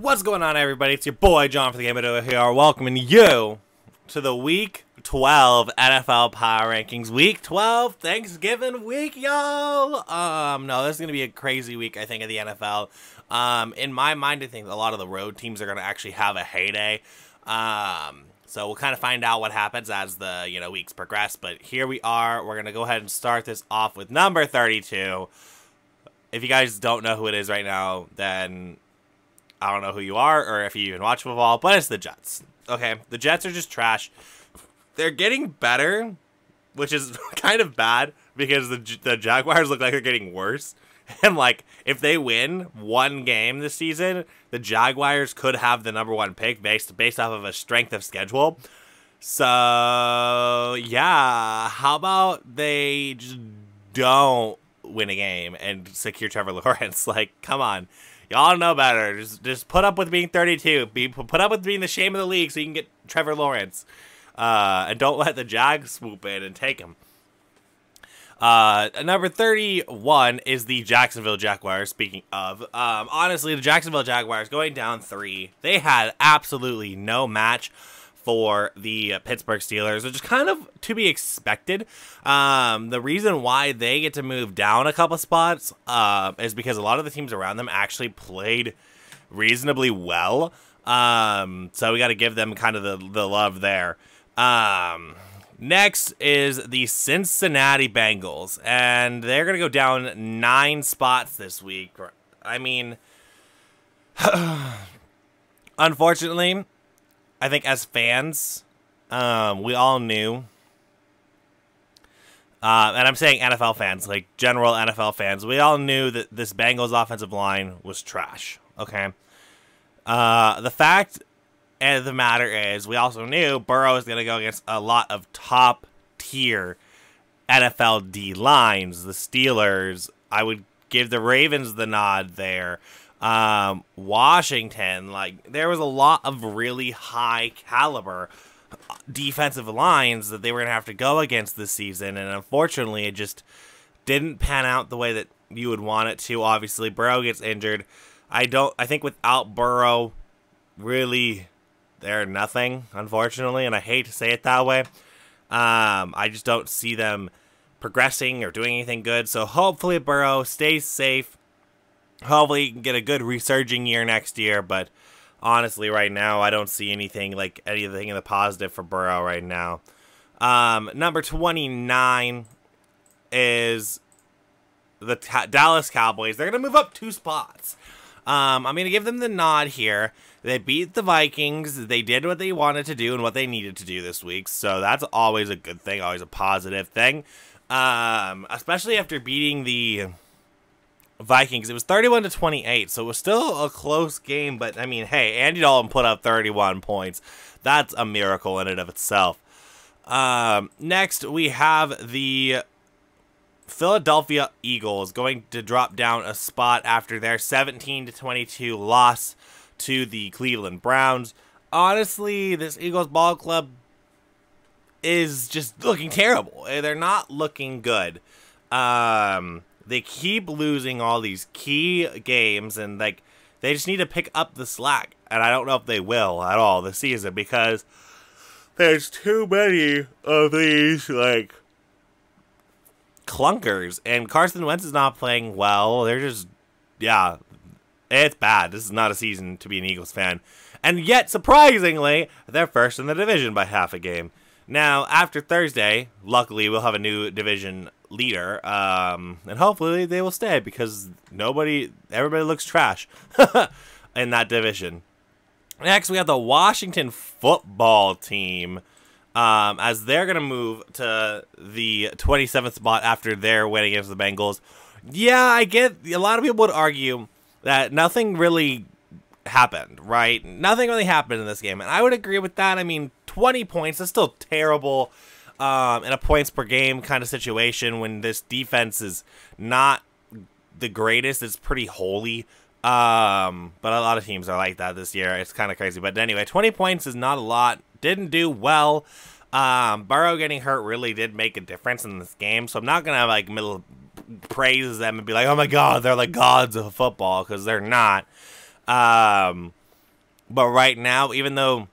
What's going on, everybody? It's your boy John for the GamerDuo here, welcoming you to the Week 12 NFL Power Rankings. Week 12, Thanksgiving week, y'all. Um, no, this is gonna be a crazy week, I think, of the NFL. Um, in my mind, I think a lot of the road teams are gonna actually have a heyday. Um, so we'll kind of find out what happens as the you know weeks progress. But here we are. We're gonna go ahead and start this off with number 32. If you guys don't know who it is right now, then I don't know who you are or if you even watch football, but it's the Jets. Okay, the Jets are just trash. They're getting better, which is kind of bad because the the Jaguars look like they're getting worse. And like, if they win one game this season, the Jaguars could have the number one pick based based off of a strength of schedule. So yeah, how about they just don't win a game and secure Trevor Lawrence? Like, come on. Y'all know better. Just just put up with being 32. Be put up with being the shame of the league so you can get Trevor Lawrence. Uh, and don't let the Jags swoop in and take him. Uh, number 31 is the Jacksonville Jaguars. Speaking of, um, honestly, the Jacksonville Jaguars going down three. They had absolutely no match for the Pittsburgh Steelers, which is kind of to be expected. Um, the reason why they get to move down a couple spots uh, is because a lot of the teams around them actually played reasonably well. Um, so we got to give them kind of the, the love there. Um, next is the Cincinnati Bengals, and they're going to go down nine spots this week. I mean, unfortunately, I think as fans, um, we all knew. Uh, and I'm saying NFL fans, like general NFL fans, we all knew that this Bengals offensive line was trash. Okay. Uh, the fact of the matter is, we also knew Burrow is going to go against a lot of top tier NFL D lines. The Steelers, I would give the Ravens the nod there. Um, Washington, like there was a lot of really high caliber defensive lines that they were gonna have to go against this season, and unfortunately, it just didn't pan out the way that you would want it to. Obviously, Burrow gets injured. I don't. I think without Burrow, really, they're nothing. Unfortunately, and I hate to say it that way. Um, I just don't see them progressing or doing anything good. So hopefully, Burrow stays safe Hopefully, you can get a good resurging year next year, but honestly, right now, I don't see anything like anything in the positive for Burrow right now. Um, number 29 is the Ta Dallas Cowboys. They're going to move up two spots. Um, I'm going to give them the nod here. They beat the Vikings. They did what they wanted to do and what they needed to do this week. So that's always a good thing, always a positive thing. Um, especially after beating the Vikings. It was 31 to 28, so it was still a close game, but I mean, hey, Andy Dalton put up 31 points. That's a miracle in and of itself. Um, next, we have the Philadelphia Eagles going to drop down a spot after their 17 to 22 loss to the Cleveland Browns. Honestly, this Eagles ball club is just looking terrible. They're not looking good. Um, they keep losing all these key games and like they just need to pick up the slack. And i don't know if they will at all this season because there's too many of these like clunkers. And carson wentz is not playing well. They're just yeah it's bad. This is not a season to be an eagles fan. And yet surprisingly they're first in the division by half a game. Now after thursday luckily we'll have a new division leader, um, and hopefully they will stay because nobody, everybody looks trash in that division. Next, we have the Washington football team, um, as they're gonna move to the 27th spot after their win against the Bengals. Yeah, I get a lot of people would argue that nothing really happened, right? Nothing really happened in this game, and I would agree with that. I mean, 20 points is still terrible um, in a points per game kind of situation when this defense is not the greatest. It's pretty holy. Um, but a lot of teams are like that this year. It's kind of crazy. But anyway, 20 points is not a lot. Didn't do well. Um, Burrow getting hurt really did make a difference in this game. So I'm not going to like middle praise them and be like, oh my God, they're like gods of football because they're not. Um, But right now, even though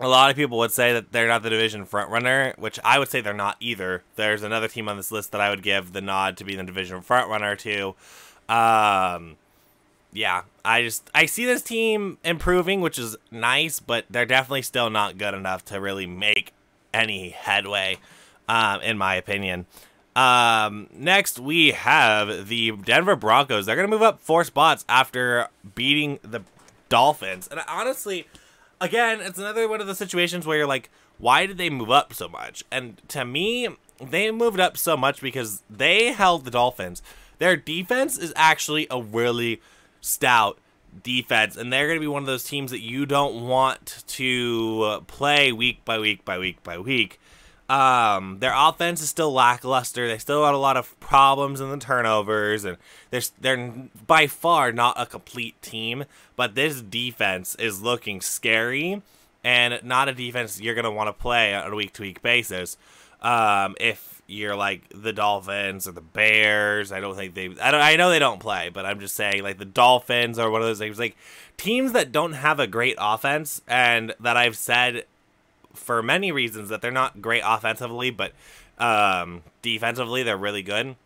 a lot of people would say that they're not the division front runner, which I would say they're not either. There's another team on this list that I would give the nod to be the division front runner to. Um, yeah, I just I see this team improving, which is nice, but they're definitely still not good enough to really make any headway, um, in my opinion. Um, next we have the Denver Broncos. They're gonna move up four spots after beating the Dolphins, and honestly, again, it's another one of the situations where you're like, why did they move up so much? And to me, they moved up so much because they held the Dolphins. Their defense is actually a really stout defense, and they're going to be one of those teams that you don't want to play week by week by week by week. Um, their offense is still lackluster. They still got a lot of problems in the turnovers, and they're they're by far not a complete team. But this defense is looking scary, and not a defense you're gonna want to play on a week to week basis. Um, if you're like the Dolphins or the Bears, I don't think they. I don't. I know they don't play, but I'm just saying like the Dolphins are one of those things like teams that don't have a great offense, and that I've said for many reasons that they're not great offensively, but um, defensively they're really good.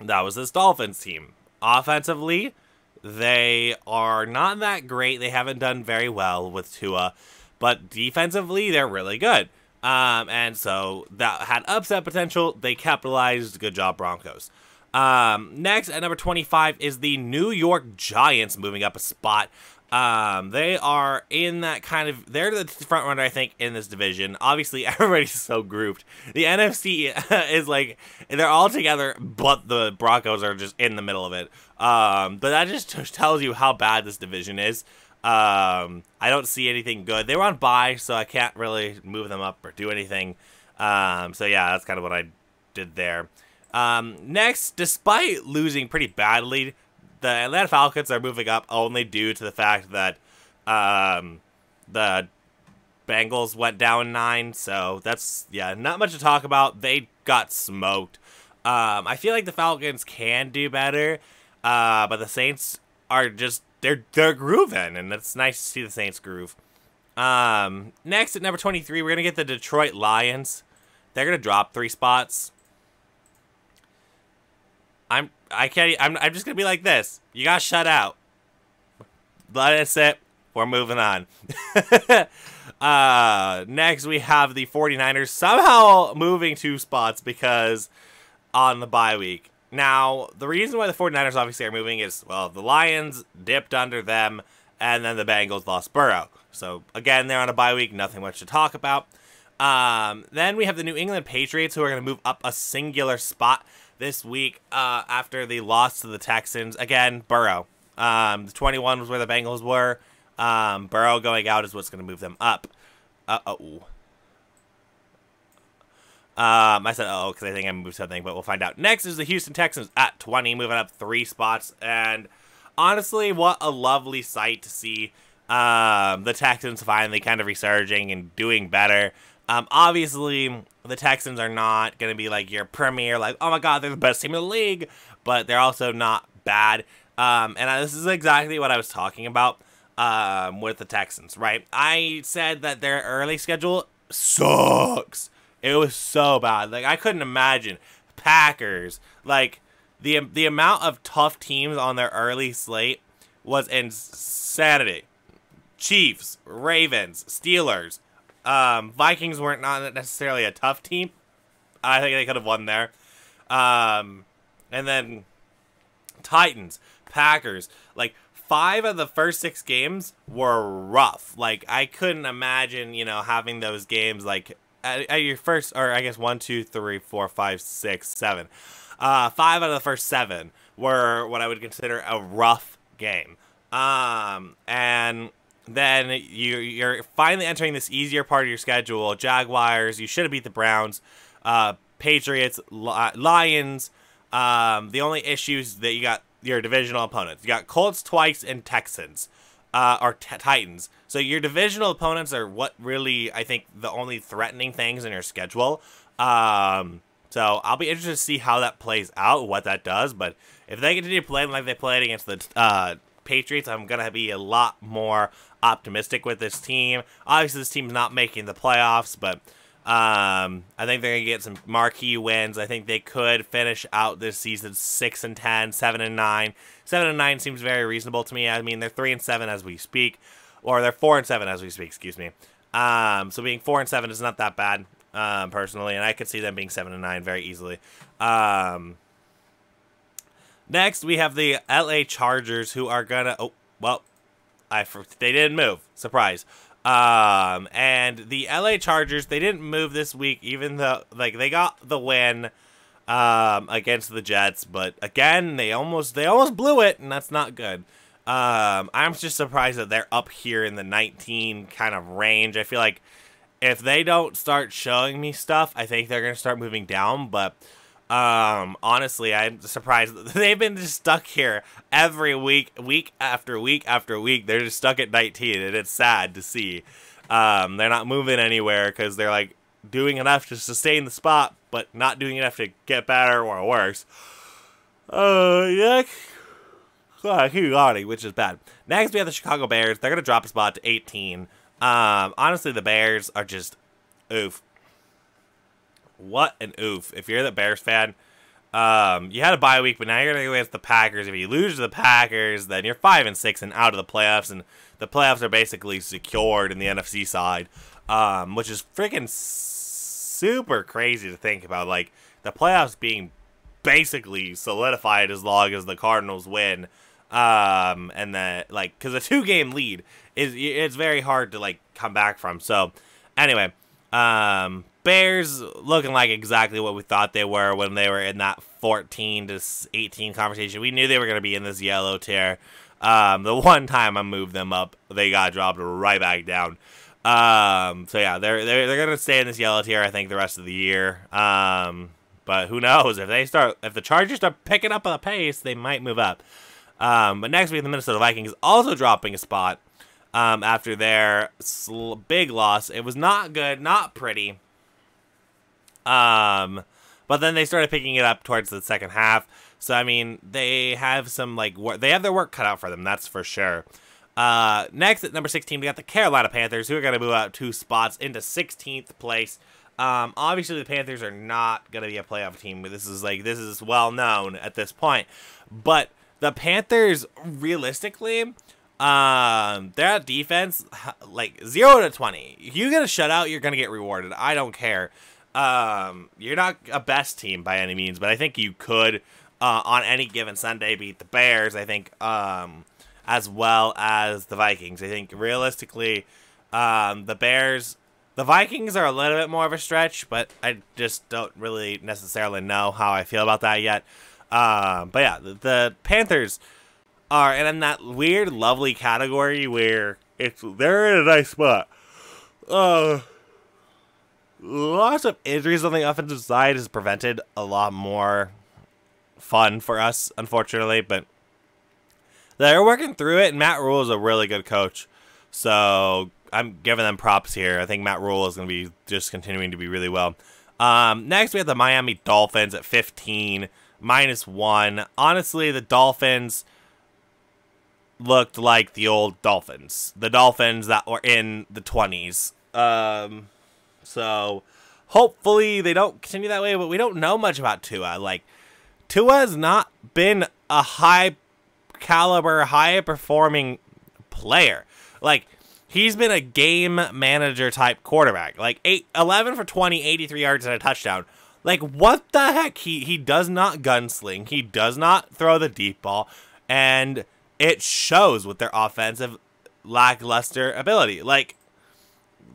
That was this Dolphins team. Offensively, they are not that great. They haven't done very well with Tua, but defensively they're really good. Um, and so that had upset potential. They capitalized. Good job, Broncos. Um, next at number 25 is the New York Giants moving up a spot. Um, they are in that kind of they're the front runner, I think, in this division. Obviously, everybody's so grouped. The NFC is like they're all together, but the Broncos are just in the middle of it. Um, but that just tells you how bad this division is. Um, I don't see anything good. They were on bye, so I can't really move them up or do anything. Um, so yeah, that's kind of what I did there. Um, next, despite losing pretty badly, the Atlanta Falcons are moving up only due to the fact that um, the Bengals went down nine. So that's yeah, not much to talk about. They got smoked. Um, I feel like the Falcons can do better, uh, but the Saints are just they're they're grooving, and it's nice to see the Saints groove. Um, next at number twenty three, we're gonna get the Detroit Lions. They're gonna drop three spots. I'm I can't. I'm, I'm just gonna be like this. You got shut out. Let it. We're moving on. uh, next, we have the 49ers somehow moving two spots because on the bye week. Now, the reason why the 49ers obviously are moving is, well, the Lions dipped under them, and then the Bengals lost Burrow. So, again, they're on a bye week, nothing much to talk about. Um, then we have the New England Patriots who are going to move up a singular spot this week uh, after the loss to the Texans. Again, Burrow. Um, the 21 was where the Bengals were. Um, Burrow going out is what's going to move them up. Uh oh. Um, I said oh because I think I moved something, but we'll find out. Next is the Houston Texans at 20, moving up three spots. And honestly, what a lovely sight to see um, the Texans finally kind of resurging and doing better. Um, obviously, the Texans are not going to be like your premier, like, oh my God, they're the best team in the league, but they're also not bad. Um, and this is exactly what I was talking about um, with the Texans, right? I said that their early schedule sucks. It was so bad. Like, I couldn't imagine. Packers, like, the, the amount of tough teams on their early slate was insanity. Chiefs, Ravens, Steelers, um, Vikings weren't not necessarily a tough team. I think they could have won there. Um, and then Titans, Packers, like five of the first six games were rough. Like I couldn't imagine, you know, having those games like at, at your first, or I guess one, two, three, four, five, six, seven. Uh, five out of the first seven were what I would consider a rough game. Um, and then you you're finally entering this easier part of your schedule. Jaguars, you should have beat the Browns. Uh, Patriots, Lions. Um, the only issues that you got your divisional opponents. You got Colts twice and Texans, uh, or Titans. So your divisional opponents are what really I think the only threatening things in your schedule. Um, so I'll be interested to see how that plays out, what that does. But if they continue playing like they played against the uh, Patriots, I'm gonna be a lot more optimistic with this team. Obviously, this team's not making the playoffs, but um, I think they're gonna get some marquee wins. I think they could finish out this season six and 10, 7 and nine. Seven and nine seems very reasonable to me. I mean, they're three and seven as we speak, or they're four and seven as we speak. Excuse me. Um, so being four and seven is not that bad, um, personally, and I could see them being seven and nine very easily. Um, next we have the LA Chargers, who are gonna. Oh, well, I they didn't move. Surprise. Um, and the LA Chargers, they didn't move this week, even though like they got the win um, against the Jets, but again, they almost they almost blew it, and that's not good. Um, I'm just surprised that they're up here in the 19 kind of range. I feel like if they don't start showing me stuff, I think they're gonna start moving down. But um, honestly, I'm surprised they've been just stuck here every week, week after week after week. They're just stuck at 19, and it's sad to see. Um, they're not moving anywhere because they're like doing enough to sustain the spot, but not doing enough to get better or worse. Uh. Oh, keep going, which is bad. Next, we have the Chicago Bears. They're gonna drop a spot to 18. Um, honestly, the Bears are just oof. What an oof. If you're the Bears fan, um, you had a bye week, but now you're going to go against the Packers. If you lose to the Packers, then you're 5 and 6 and out of the playoffs, and the playoffs are basically secured in the NFC side, um, which is freaking super crazy to think about. Like, the playoffs being basically solidified as long as the Cardinals win. Um, and the, like, because a two game lead is, it's very hard to, like, come back from. So, anyway, um, Bears looking like exactly what we thought they were when they were in that 14 to 18 conversation. We knew they were going to be in this yellow tier. Um, the one time I moved them up, they got dropped right back down. Um, so yeah, they're they're they're gonna stay in this yellow tier, I think, the rest of the year. Um, but who knows if they start if the Chargers start picking up a pace, they might move up. Um, but next we have the Minnesota Vikings also dropping a spot um, after their big loss. It was not good, not pretty. Um, but then they started picking it up towards the second half. So I mean, they have some like work. They have their work cut out for them. That's for sure. Uh, next at number 16, we got the Carolina Panthers, who are going to move out two spots into 16th place. Um, obviously, the Panthers are not going to be a playoff team. This is like this is well known at this point. But the Panthers, realistically, um, their defense, like zero to twenty. You get a shutout, you're going to get rewarded. I don't care. Um, you're not a best team by any means, but I think you could uh, on any given Sunday beat the Bears. I think um, as well as the Vikings. I think realistically, um, the Bears, the Vikings are a little bit more of a stretch, but I just don't really necessarily know how I feel about that yet. Um, but yeah, the, the Panthers are in that weird, lovely category where it's they're in a nice spot. Uh lots of injuries on the offensive side has prevented a lot more fun for us, unfortunately. But they're working through it, and Matt Rhule is a really good coach. So I'm giving them props here. I think Matt Rhule is going to be just continuing to be really well. Um, next, we have the Miami Dolphins at 15, minus one. Honestly, the Dolphins looked like the old Dolphins, the Dolphins that were in the 20s. Um, so hopefully they don't continue that way, but we don't know much about Tua. Like Tua has not been a high caliber, high performing player. Like he's been a game manager type quarterback. Like eight, 11 for 20, 83 yards and a touchdown. Like what the heck? He he does not gunsling. He does not throw the deep ball and it shows with their offensive lackluster ability. Like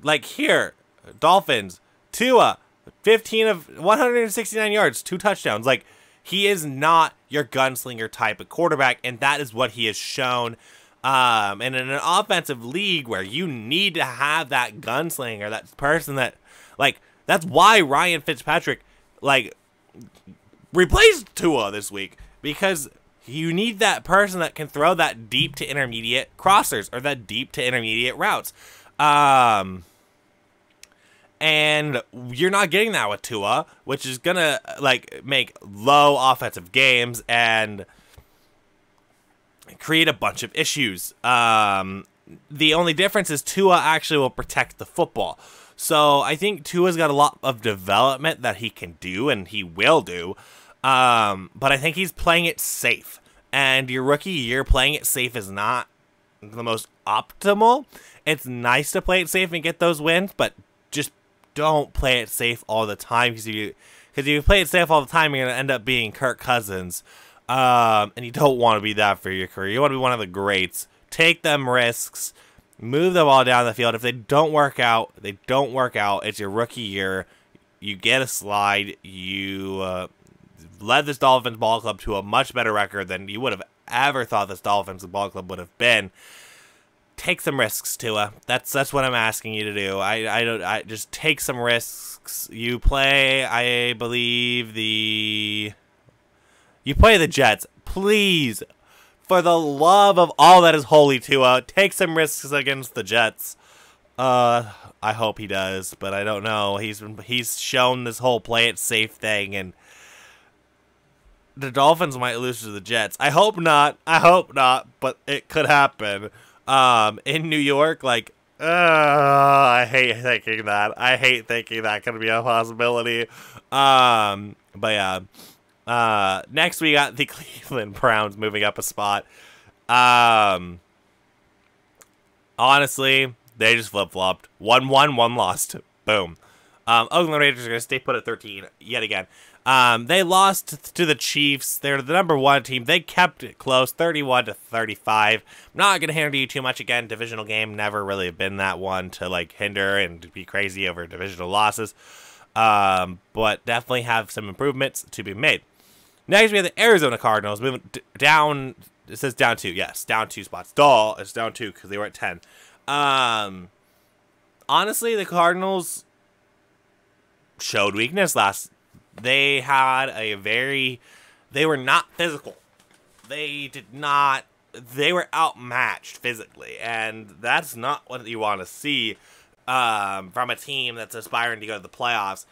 like here, Dolphins, Tua, 15 of 169 yards, two touchdowns. Like, he is not your gunslinger type of quarterback, and that is what he has shown. Um, and in an offensive league where you need to have that gunslinger, that person that, like, that's why Ryan Fitzpatrick, like, replaced Tua this week because you need that person that can throw that deep to intermediate crossers or that deep to intermediate routes. Um, and you're not getting that with Tua, which is gonna like make low offensive games and create a bunch of issues. Um, the only difference is Tua actually will protect the football. So I think Tua's got a lot of development that he can do and he will do. Um, but I think he's playing it safe. And your rookie year playing it safe is not the most optimal. It's nice to play it safe and get those wins, but don't play it safe all the time because you because if you play it safe all the time, you're gonna end up being Kirk Cousins, um, and you don't want to be that for your career. You want to be one of the greats. Take them risks, move the ball down the field. If they don't work out, they don't work out. It's your rookie year. You get a slide. You uh, led this Dolphins ball club to a much better record than you would have ever thought this Dolphins ball club would have been. Take some risks, Tua. That's that's what I'm asking you to do. I I don't I just take some risks. You play, I believe the you play the Jets. Please, for the love of all that is holy, Tua, take some risks against the Jets. Uh, I hope he does, but I don't know. He's been he's shown this whole play it safe thing and the Dolphins might lose to the Jets. I hope not. I hope not, but it could happen. Um, in New York, like, uh, I hate thinking that. I hate thinking that could be a possibility. Um, but yeah. Uh, next we got the Cleveland Browns moving up a spot. Um, honestly, they just flip flopped. One won, one lost. Boom. Um, Oakland Raiders are going to stay put at 13 yet again. Um, they lost to the Chiefs. They're the number one team. They kept it close, 31 to 35. I'm not going to hinder you too much again. Divisional game never really been that one to like hinder and be crazy over divisional losses. Um, but definitely have some improvements to be made. Next, we have the Arizona Cardinals moving down. It says down two. Yes, down two spots. Doll It's down two because they were at 10. Um, honestly, the Cardinals showed weakness last they had a very they were not physical. They did not they were outmatched physically, and that's not what you want to see um, from a team that's aspiring to go to the playoffs.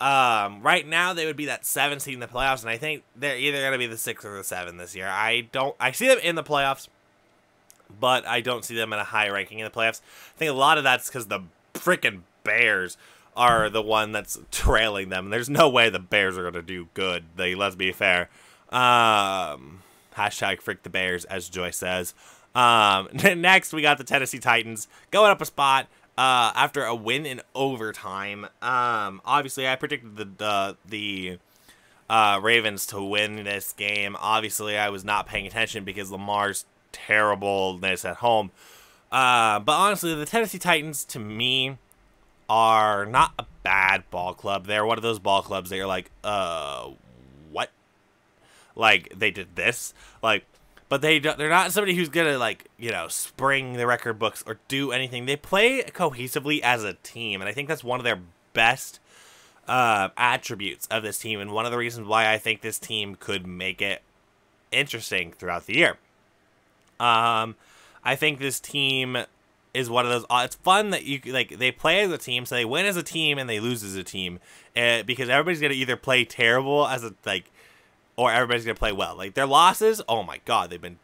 Um, right now, they would be that seven seed in the playoffs, and I think they're either going to be the six or the seven this year. I don't. I see them in the playoffs, but I don't see them in a high ranking in the playoffs. I think a lot of that's because the freaking Bears are the one that's trailing them. There's no way the Bears are going to do good. They let's be fair. Um, hashtag freak the Bears, as Joy says. Um, next, we got the Tennessee Titans going up a spot uh, after a win in overtime. Um, obviously, I predicted the uh, the uh, Ravens to win this game. Obviously, I was not paying attention because Lamar's terribleness at home. Uh, but honestly, the Tennessee Titans, to me, are not a bad ball club. They're one of those ball clubs that you're like, uh, what? Like they did this, like, but they they're not somebody who's gonna like you know spring the record books or do anything. They play cohesively as a team, and I think that's one of their best uh, attributes of this team, and one of the reasons why I think this team could make it interesting throughout the year. Um, I think this team is one of those. Uh, it's fun that you like they play as a team, so they win as a team and they lose as a team, uh, because everybody's gonna either play terrible as a like, or everybody's gonna play well. Like their losses, oh my god, they've been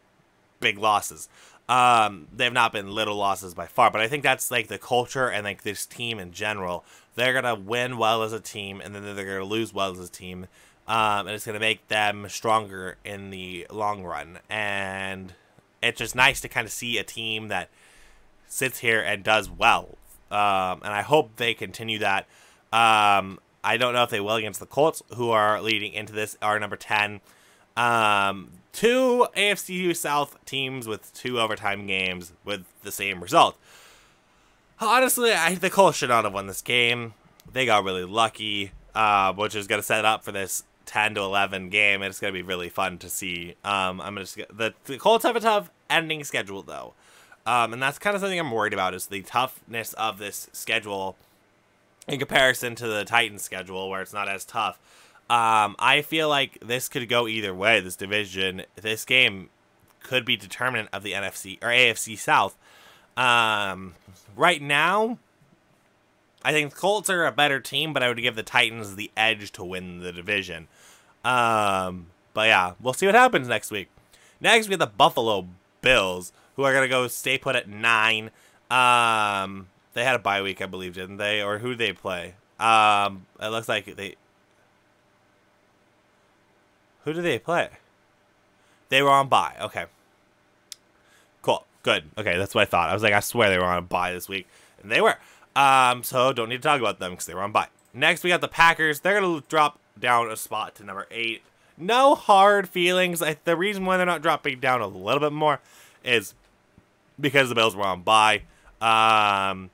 big losses. Um, they've not been little losses by far, but I think that's like the culture and like this team in general. They're gonna win well as a team, and then they're gonna lose well as a team, um, and it's gonna make them stronger in the long run. And it's just nice to kind of see a team that sits here and does well. Um, and I hope they continue that. Um, I don't know if they will against the Colts, who are leading into this, are number 10. Um, two AFC South teams with two overtime games with the same result. Honestly, I the Colts should not have won this game. They got really lucky, uh, which is going to set up for this 10 to 11 game. It's going to be really fun to see. Um, I'm just the, the Colts have a tough ending schedule though. Um, and that's kind of something I'm worried about is the toughness of this schedule in comparison to the Titans schedule where it's not as tough. Um, I feel like this could go either way. This division, this game could be determinant of the NFC or AFC South. Um, right now, I think the Colts are a better team, but I would give the Titans the edge to win the division. Um, but yeah, we'll see what happens next week. Next, we have the Buffalo Bills, who are gonna go stay put at nine. Um, they had a bye week, I believe, didn't they? Or who they play? Um, it looks like they. Who do they play? They were on bye. Okay. Cool. Good. Okay, that's what I thought. I was like, I swear they were on a bye this week, and they were. Um, so don't need to talk about them because they were on bye. Next, we got the Packers. They're gonna drop down a spot to number eight. No hard feelings. I, the reason why they're not dropping down a little bit more is because the Bills were on bye. Um,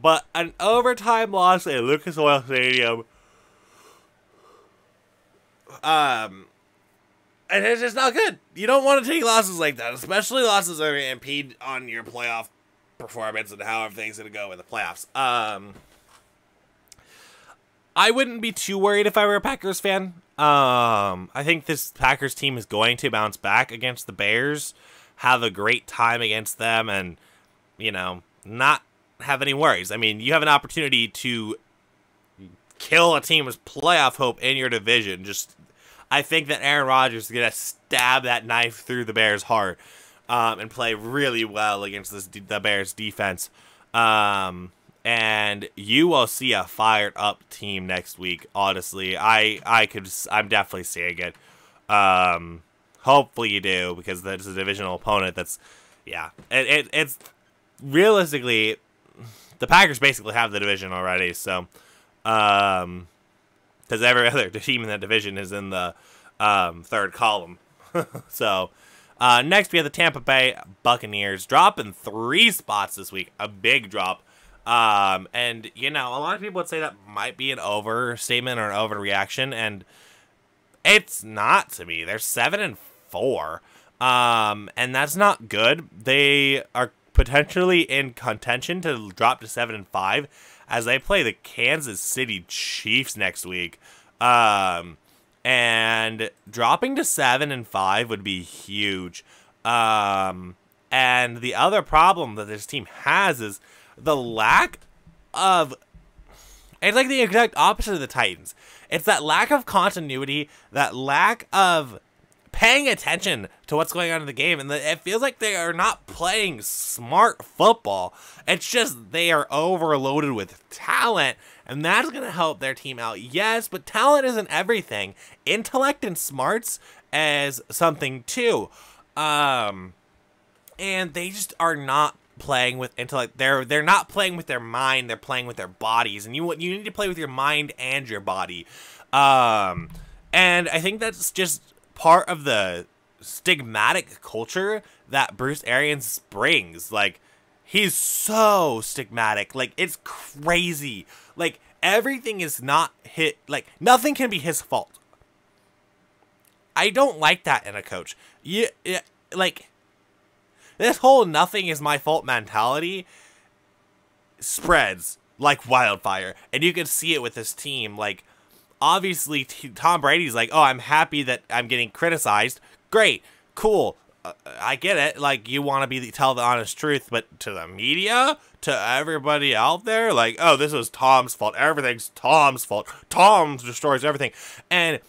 but an overtime loss at Lucas Oil Stadium. Um, and it's just not good. You don't want to take losses like that, especially losses that impede on your playoff performance and how everything's going to go in the playoffs. Um, I wouldn't be too worried if I were a Packers fan. Um, I think this Packers team is going to bounce back against the Bears, have a great time against them, and you know, not have any worries. I mean, you have an opportunity to kill a team's playoff hope in your division. Just, I think that Aaron Rodgers is gonna stab that knife through the Bears' heart, um, and play really well against this the Bears defense. Um, and you will see a fired up team next week. Honestly, I I could I'm definitely seeing it. Um, hopefully you do because that's a divisional opponent. That's yeah. It, it it's realistically the Packers basically have the division already. So, um, because every other team in that division is in the um third column. so. Uh, next, we have the Tampa Bay Buccaneers dropping three spots this week. A big drop um, and you know, a lot of people would say that might be an overstatement or an overreaction, and it's not to me. They're seven and four, um, and that's not good. They are potentially in contention to drop to seven and five as they play the Kansas City Chiefs next week. Um, and dropping to seven and five would be huge. Um, and the other problem that this team has is the lack of it's like the exact opposite of the Titans. It's that lack of continuity, that lack of paying attention to what's going on in the game, and the, it feels like they are not playing smart football. It's just they are overloaded with talent, and that's going to help their team out. Yes, but talent isn't everything. Intellect and smarts as something too. Um, and they just are not playing with intellect. They're they're not playing with their mind. They're playing with their bodies, and you you need to play with your mind and your body. Um, and I think that's just part of the stigmatic culture that Bruce Arians brings. Like he's so stigmatic. Like it's crazy. Like everything is not hit. Like nothing can be his fault. I don't like that in a coach. You, like this whole nothing is my fault mentality spreads like wildfire. And you can see it with this team. Like, obviously, Tom Brady's like, oh, I'm happy that I'm getting criticized. Great. Cool. Uh, I get it. Like, you want to be the, tell the honest truth, but to the media, to everybody out there, like, oh, this was Tom's fault. Everything's Tom's fault. Tom destroys everything. And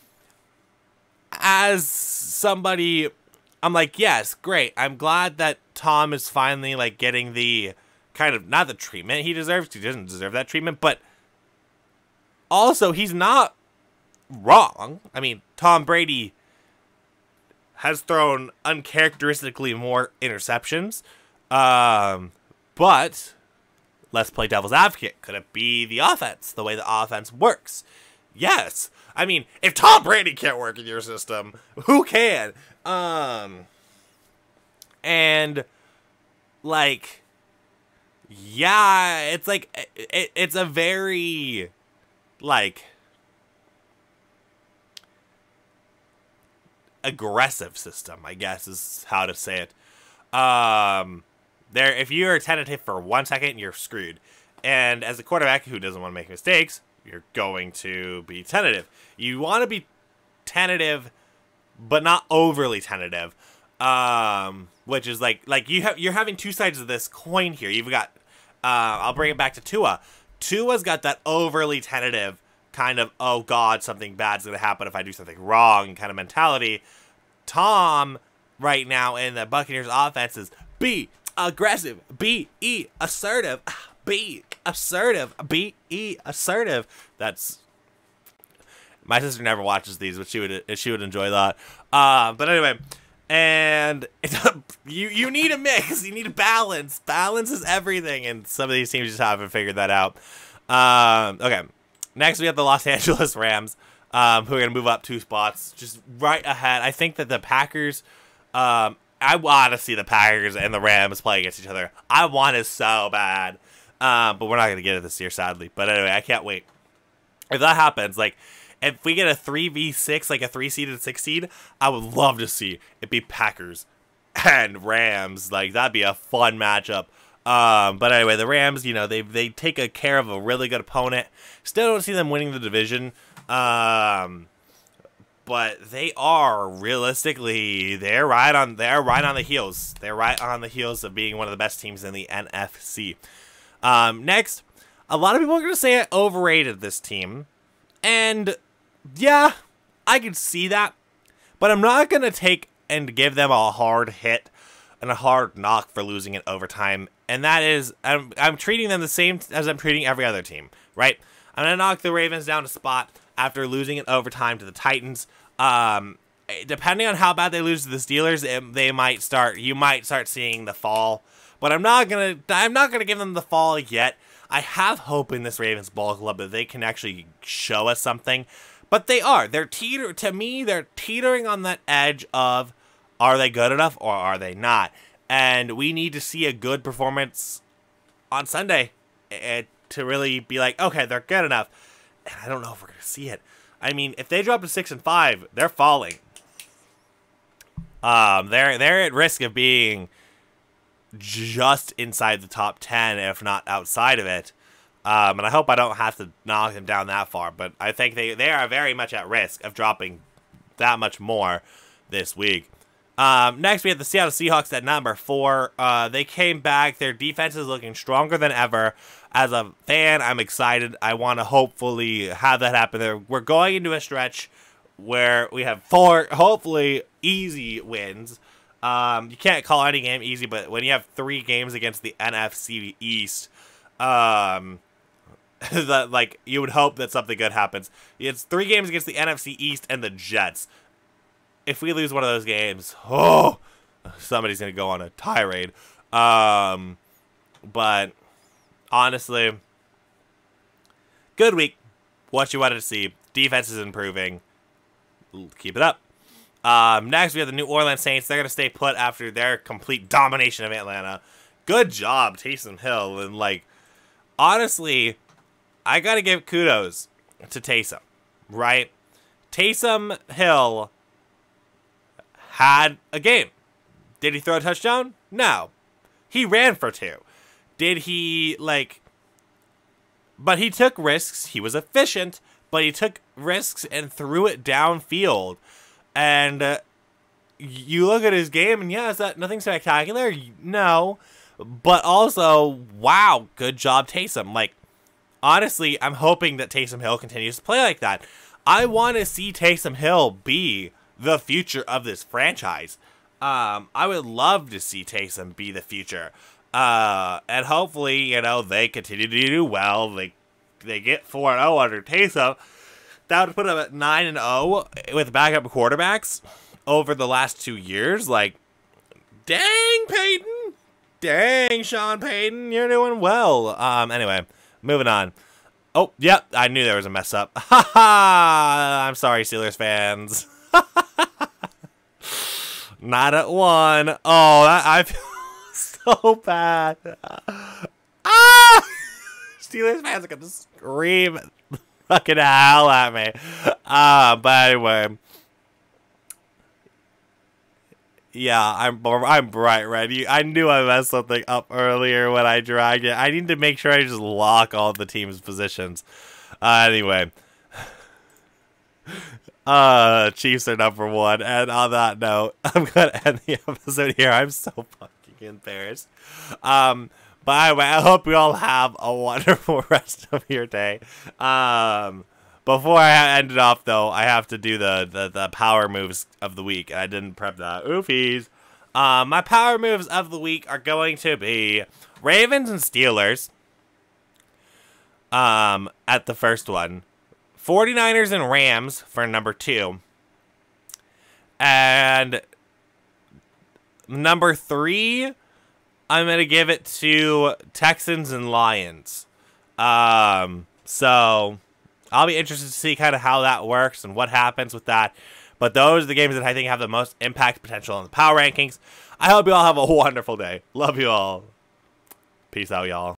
as somebody I'm like, yes, great. I'm glad that Tom is finally like getting the kind of not the treatment he deserves. He doesn't deserve that treatment, but also he's not wrong. I mean, Tom Brady has thrown uncharacteristically more interceptions. Um, but let's play devil's advocate. Could it be the offense, the way the offense works? Yes. I mean, if Tom Brady can't work in your system, who can? Um, and like, yeah, it's like it, it's a very like aggressive system, I guess is how to say it. Um, there, if you are tentative for one second, you're screwed. And as a quarterback who doesn't want to make mistakes, you're going to be tentative. You want to be tentative, but not overly tentative. Um, which is like like you have you're having two sides of this coin here. You've got uh, I'll bring it back to Tua. Tua's got that overly tentative kind of oh god something bad's gonna happen if I do something wrong kind of mentality. Tom right now in the Buccaneers offense is be aggressive, be e assertive, be assertive, be e assertive. That's my sister never watches these, but she would she would enjoy that. Uh, but anyway, and you you need a mix, you need a balance. Balance is everything, and some of these teams just haven't figured that out. Um, okay, next we have the Los Angeles Rams, um, who are going to move up two spots, just right ahead. I think that the Packers. Um, I want to see the Packers and the Rams play against each other. I want it so bad, um, but we're not going to get it this year, sadly. But anyway, I can't wait. If that happens, like if we get a 3v6, like a 3 seeded 6 seed, I would love to see it be Packers and Rams. Like, that'd be a fun matchup. Um, but anyway, the Rams, you know, they they take a care of a really good opponent. Still don't see them winning the division. Um, but they are realistically they're right on they're right on the heels. They're right on the heels of being one of the best teams in the NFC. Um, next, a lot of people are going to say I overrated this team. And yeah, I can see that. But I'm not going to take and give them a hard hit and a hard knock for losing in overtime. And that is, I'm, I'm treating them the same as I'm treating every other team, right? I'm to knock the Ravens down a spot after losing in overtime to the Titans. Um, depending on how bad they lose to the Steelers, it, they might start, you might start seeing the fall. But I'm not going to, I'm not to give them the fall yet. I have hope in this Ravens ball club that they can actually show us something. But they are. They're teeter to me, they're teetering on that edge of are they good enough or are they not? And we need to see a good performance on Sunday eh, to really be like, okay, they're good enough. And I don't know if we're gonna see it. I mean, if they drop to six and five, they're falling. Um, they're they're at risk of being just inside the top ten, if not outside of it. Um, and I hope I don't have to knock them down that far, but I think they, they are very much at risk of dropping that much more this week. Um, next, we have the Seattle Seahawks at number four. Uh, they came back. Their defense is looking stronger than ever. As a fan, I'm excited. I want to hopefully have that happen. We're going into a stretch where we have four, hopefully, easy wins. Um, you can't call any game easy, but when you have three games against the NFC East, um, like you would hope that something good happens. It's three games against the NFC East and the Jets. If we lose one of those games, oh, somebody's gonna go on a tirade. Um, but honestly, good week. What you wanted to see. Defense is improving. Keep it up. Um, next, we have the New Orleans Saints. They're going to stay put after their complete domination of Atlanta. Good job, Taysom Hill. And, like, honestly, I got to give kudos to Taysom, right? Taysom Hill had a game. Did he throw a touchdown? No. He ran for two. Did he, like, but he took risks. He was efficient, but he took risks and threw it downfield. And uh, you look at his game, and yeah, is that nothing spectacular? No. But also, wow, good job, Taysom. Like, honestly, I'm hoping that Taysom Hill continues to play like that. I want to see Taysom Hill be the future of this franchise. Um, I would love to see Taysom be the future. Uh, and hopefully, you know, they continue to do well. They they get 4 0 under Taysom. That would put them at 9 and 0 with backup quarterbacks over the last two years. Like, dang, Payton. Dang, Sean Payton. You're doing well. Um, anyway. Moving on. Oh, yep, I knew there was a mess up. Ha ha! I'm sorry, Steelers fans. Not at one. Oh, that, I feel so bad. Ah! Steelers fans are gonna scream fucking hell at me. Ah, Uh, but anyway, Yeah, I'm I'm bright red. I knew I messed something up earlier when I dragged it. I need to make sure I just lock all the team's positions. Uh, anyway. Uh, Chiefs are number one. And on that note, I'm to end the episode here. I'm so fucking embarrassed. Um, by the way, I hope you all have a wonderful rest of your day. Um, Before I end it off, though, I have to do the, the, the power moves of the week. I didn't prep that. Oofies. Uh, my power moves of the week are going to be Ravens and Steelers. Um, at the first one, 49ers and Rams for number two. And number three, I'm going to give it to Texans and Lions. Um, so I'll be interested to see kind of how that works and what happens with that. But those are the games that I think have the most impact potential in the power rankings. I hope you all have a wonderful day. Love you all. Peace out, y'all.